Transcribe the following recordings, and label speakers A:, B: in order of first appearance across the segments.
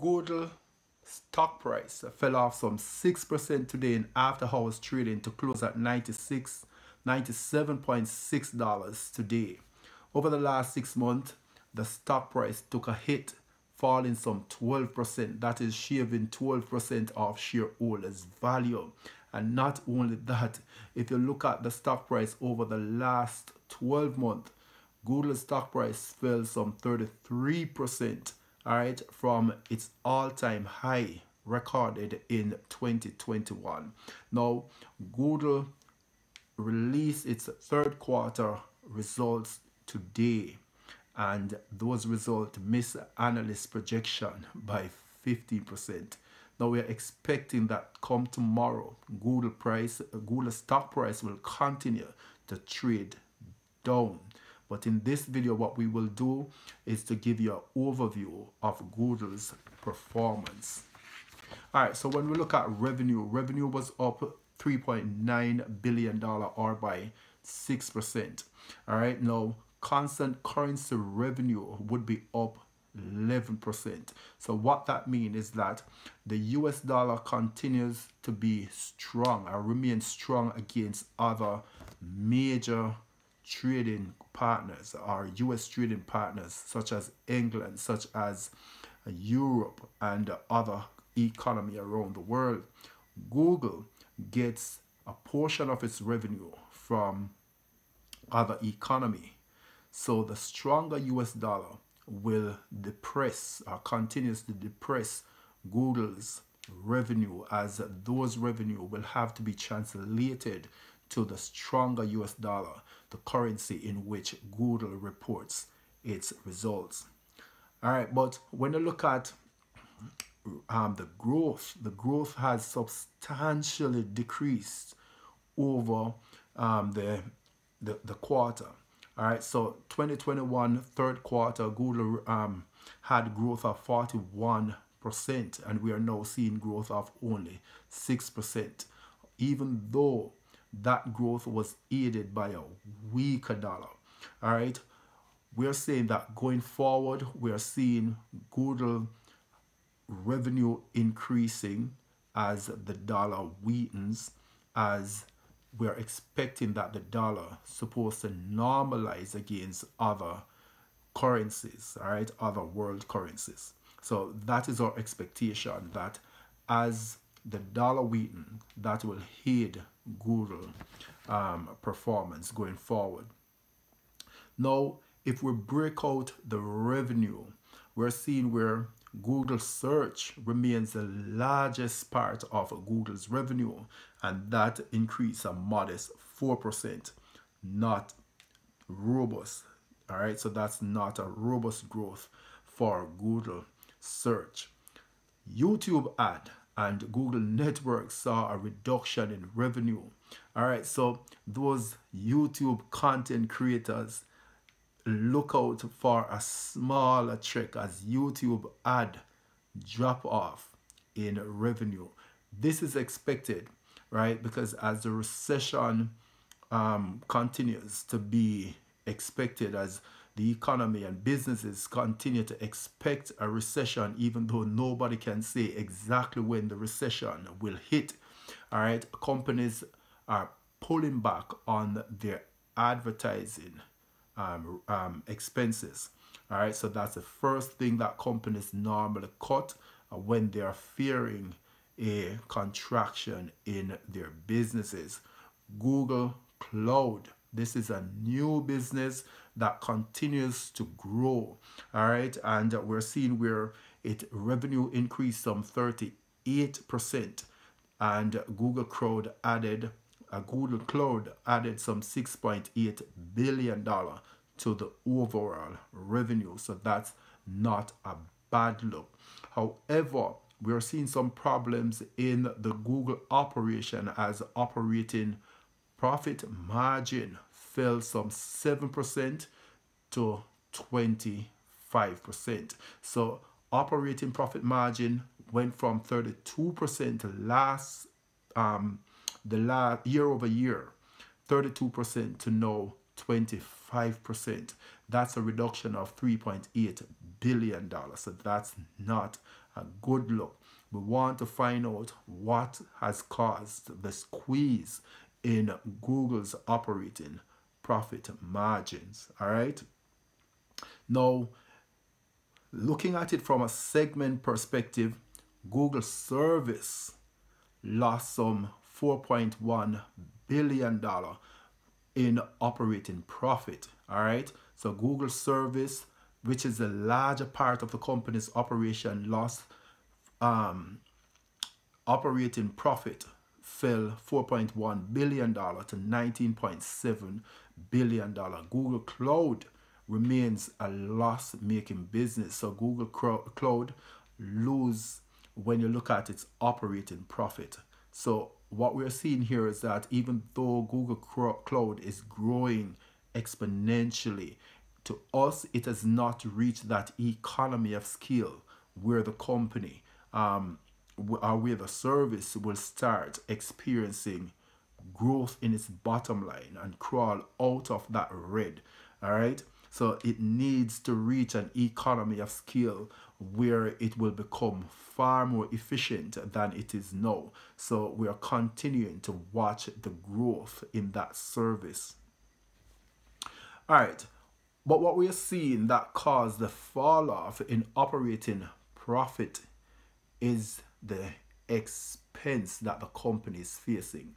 A: Google stock price fell off some 6% today in after hours trading to close at 96 $97.6 today. Over the last six months, the stock price took a hit, falling some 12%. That is shaving 12% of shareholders' value. And not only that, if you look at the stock price over the last 12 months, Google stock price fell some 33%, all right, from its all-time high recorded in 2021. Now, Google released its third quarter results today and those results miss analyst projection by 15%. Now we are expecting that come tomorrow, Google price, Google stock price will continue to trade down. But in this video, what we will do is to give you an overview of Google's performance. All right, so when we look at revenue, revenue was up $3.9 billion or by 6%. All right, now constant currency revenue would be up 11%. So what that means is that the US dollar continues to be strong or remain strong against other major trading partners or US trading partners such as England, such as uh, Europe and other economy around the world. Google gets a portion of its revenue from other economy. So the stronger US dollar will depress or continues to depress Google's revenue as those revenue will have to be translated to the stronger US dollar, the currency in which Google reports its results. All right, but when you look at um, the growth, the growth has substantially decreased over um, the, the, the quarter. All right, so 2021 third quarter, Google um, had growth of 41%, and we are now seeing growth of only 6%, even though that growth was aided by a weaker dollar. All right, we're saying that going forward, we are seeing Google revenue increasing as the dollar weakens as we're expecting that the dollar supposed to normalize against other currencies all right other world currencies so that is our expectation that as the dollar weaken that will aid google um, performance going forward now if we break out the revenue we're seeing where Google search remains the largest part of Google's revenue, and that increased a modest 4%, not robust. All right, so that's not a robust growth for Google search. YouTube ad and Google Network saw a reduction in revenue. All right, so those YouTube content creators look out for a smaller trick as YouTube ad drop off in revenue. This is expected, right? Because as the recession um, continues to be expected, as the economy and businesses continue to expect a recession, even though nobody can say exactly when the recession will hit, all right? Companies are pulling back on their advertising um, um, expenses. All right, so that's the first thing that companies normally cut uh, when they are fearing a contraction in their businesses. Google Cloud. This is a new business that continues to grow. All right, and we're seeing where it revenue increased some 38%, and Google Cloud added uh, Google Cloud added some $6.8 billion to the overall revenue. So that's not a bad look. However, we are seeing some problems in the Google operation as operating profit margin fell some 7% to 25%. So operating profit margin went from 32% last um, the last year over year, 32% to now 25%. That's a reduction of $3.8 billion. So that's not a good look. We want to find out what has caused the squeeze in Google's operating profit margins. All right. Now, looking at it from a segment perspective, Google service lost some 4.1 billion dollar in operating profit. All right. So Google service, which is a larger part of the company's operation, lost um, operating profit fell 4.1 billion dollar to 19.7 billion dollar. Google Cloud remains a loss-making business. So Google Cloud lose when you look at its operating profit. So what we're seeing here is that even though Google Cloud is growing exponentially, to us it has not reached that economy of scale where the company um, or uh, where the service will start experiencing growth in its bottom line and crawl out of that red. All right. So it needs to reach an economy of scale where it will become far more efficient than it is now. So we are continuing to watch the growth in that service. All right. But what we are seeing that caused the fall off in operating profit is the expense that the company is facing.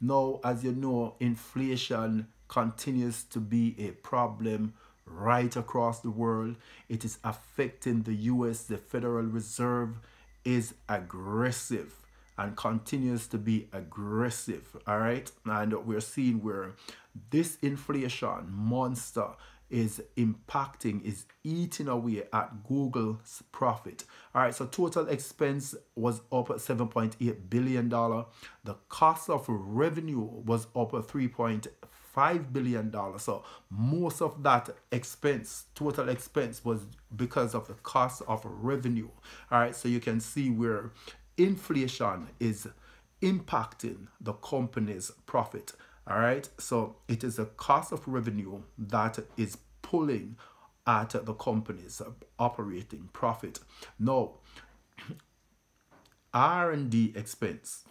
A: Now, as you know, inflation continues to be a problem right across the world. It is affecting the US. The Federal Reserve is aggressive and continues to be aggressive. All right. And we're seeing where this inflation monster is impacting, is eating away at Google's profit. All right, so total expense was up at $7.8 billion. The cost of revenue was up at 3.5 $5 billion. So most of that expense, total expense, was because of the cost of revenue. All right, so you can see where inflation is impacting the company's profit. All right, so it is the cost of revenue that is pulling at the company's operating profit. Now, R&D expense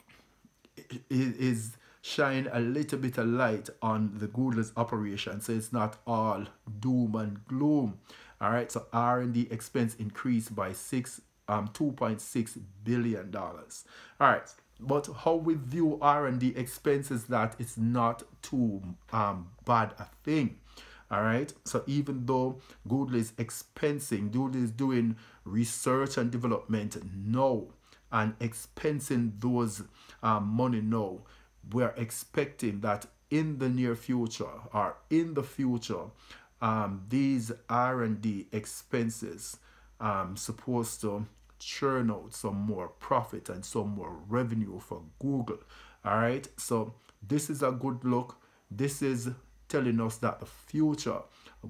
A: is shine a little bit of light on the Google's operation so it's not all doom and gloom. All right? So r&d expense increased by six um 2.6 billion dollars. All right but how we view r&d expenses that it's not too um bad a thing all right so even though google is expensing google is doing research and development now and expensing those um, money now we're expecting that in the near future or in the future, um, these R&D expenses um, supposed to churn out some more profit and some more revenue for Google. All right, so this is a good look. This is telling us that the future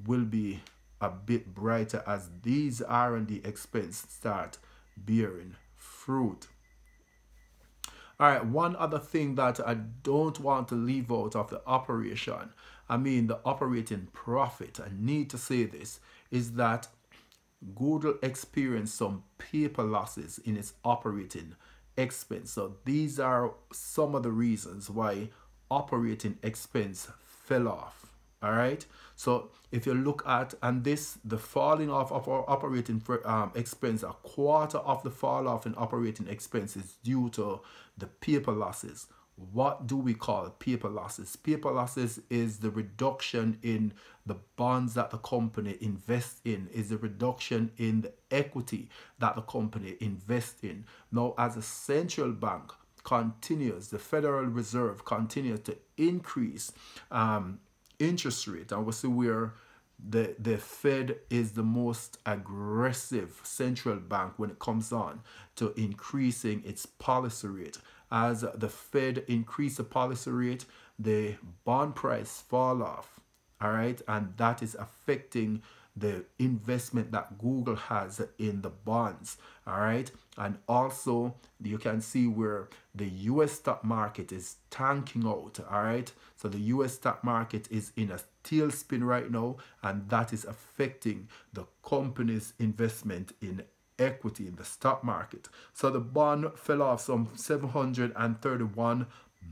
A: will be a bit brighter as these R&D expenses start bearing fruit. All right, one other thing that I don't want to leave out of the operation, I mean the operating profit, I need to say this, is that Google experienced some paper losses in its operating expense. So these are some of the reasons why operating expense fell off all right so if you look at and this the falling off of our operating um, expense a quarter of the fall off in operating expenses due to the paper losses what do we call paper losses. Paper losses is the reduction in the bonds that the company invests in is the reduction in the equity that the company invests in. Now as a central bank continues the federal reserve continues to increase um, interest rate. And we see where the the Fed is the most aggressive central bank when it comes on to increasing its policy rate. As the Fed increase the policy rate, the bond price fall off. All right, and that is affecting the investment that Google has in the bonds. All right. And also, you can see where the US stock market is tanking out. All right. So the US stock market is in a tailspin right now, and that is affecting the company's investment in equity in the stock market. So the bond fell off some 731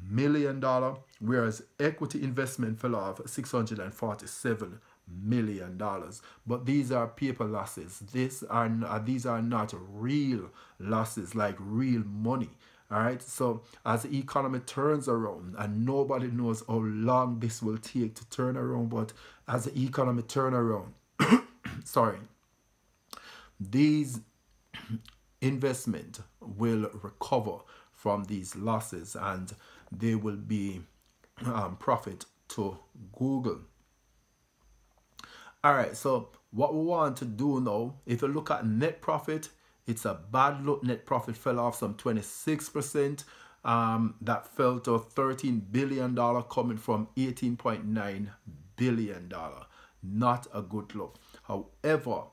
A: million dollar, whereas equity investment fell off 647 million dollars. But these are paper losses. This are uh, these are not real losses like real money. All right. So as the economy turns around, and nobody knows how long this will take to turn around, but as the economy turn around, sorry, these investment will recover from these losses and they will be um, profit to Google. All right, so what we want to do now, if you look at net profit, it's a bad look. Net profit fell off some 26%. Um, that fell to $13 billion coming from $18.9 billion. Not a good look. However,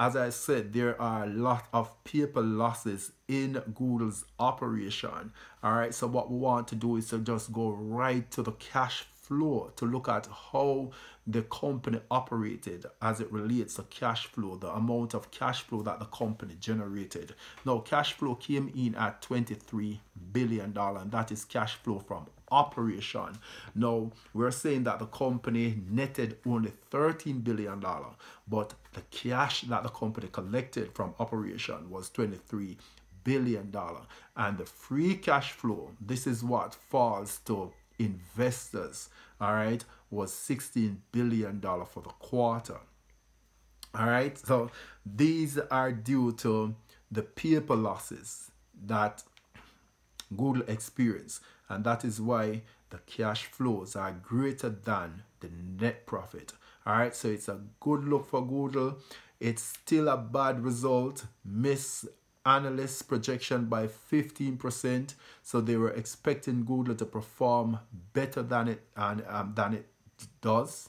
A: as I said, there are a lot of paper losses in Google's operation. All right, so what we want to do is to just go right to the cash flow to look at how the company operated as it relates to cash flow, the amount of cash flow that the company generated. Now, cash flow came in at $23 billion, and that is cash flow from operation. Now, we're saying that the company netted only $13 billion, but the cash that the company collected from operation was 23 billion dollar and the free cash flow this is what falls to investors all right was 16 billion dollar for the quarter. All right so these are due to the paper losses that google experienced and that is why the cash flows are greater than the net profit. All right so it's a good look for google. It's still a bad result miss analysts projection by 15% so they were expecting google to perform better than it and um, than it does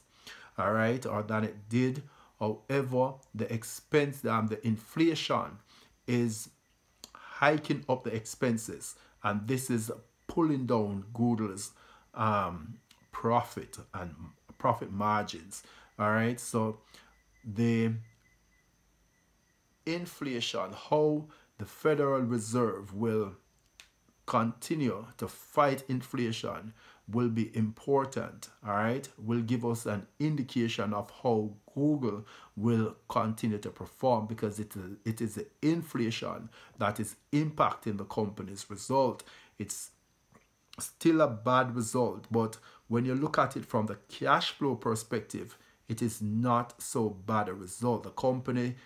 A: all right or than it did however the expense um, the inflation is hiking up the expenses and this is pulling down Google's um, profit and profit margins. All right, so the inflation, how the Federal Reserve will continue to fight inflation will be important all right will give us an indication of how google will continue to perform because it is, it is the inflation that is impacting the company's result it's still a bad result, but when you look at it from the cash flow perspective, it is not so bad a result. The company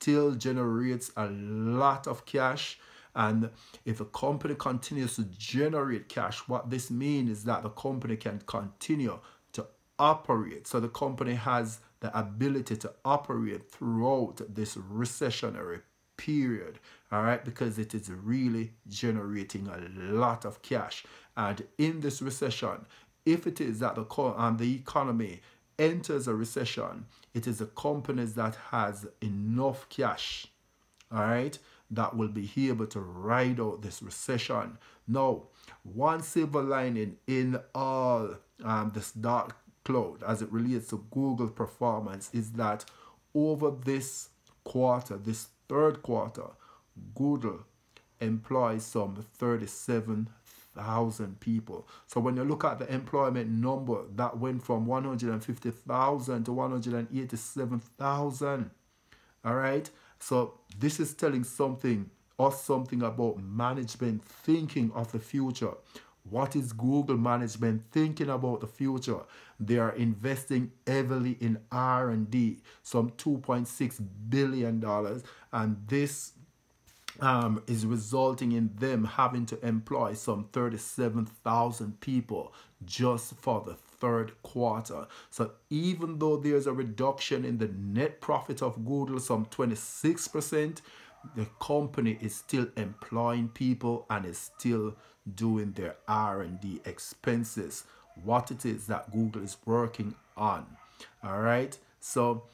A: still generates a lot of cash. And if a company continues to generate cash, what this means is that the company can continue to operate. So the company has the ability to operate throughout this recessionary period all right because it is really generating a lot of cash and in this recession if it is that the um, the economy enters a recession it is the companies that has enough cash all right that will be able to ride out this recession. Now one silver lining in all um, this dark cloud as it relates to google performance is that over this quarter this third quarter, Google employs some 37,000 people. So when you look at the employment number, that went from 150,000 to 187,000. All right. So this is telling something or something about management thinking of the future. What is Google management thinking about the future? They are investing heavily in R&D, some 2.6 billion dollars, and this um, is resulting in them having to employ some 37,000 people just for the third quarter. So even though there's a reduction in the net profit of Google, some 26%, the company is still employing people and is still doing their R&D expenses, what it is that Google is working on. All right. So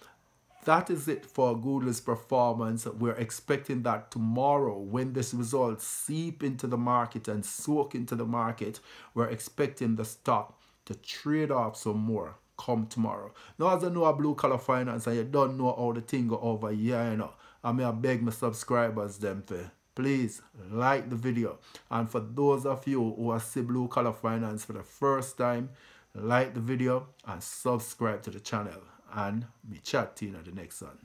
A: that is it for Google's performance. We're expecting that tomorrow, when this results seep into the market and soak into the market, we're expecting the stock to trade off some more come tomorrow. Now, as I know a Blu Collar Finance and you don't know how the thing go over here, you know, I may beg my subscribers them for please like the video and for those of you who are see Blu Collar Finance for the first time like the video and subscribe to the channel and me chat to you in the next one